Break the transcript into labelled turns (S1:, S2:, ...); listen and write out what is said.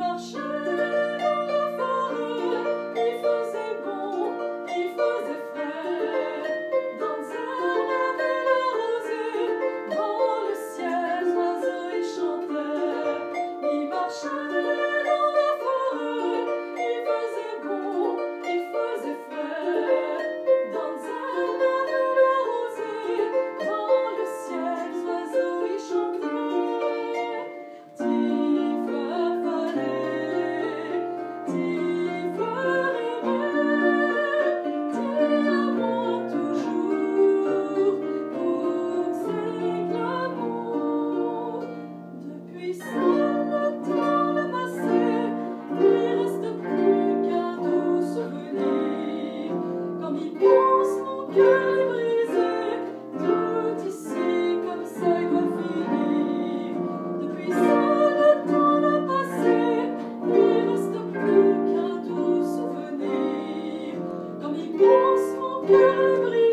S1: marche Tout ici comme ça il finir. Depuis tant de temps passé, il ne reste plus qu'un doux souvenir. Comme ils pensent, mon cœur est brisé.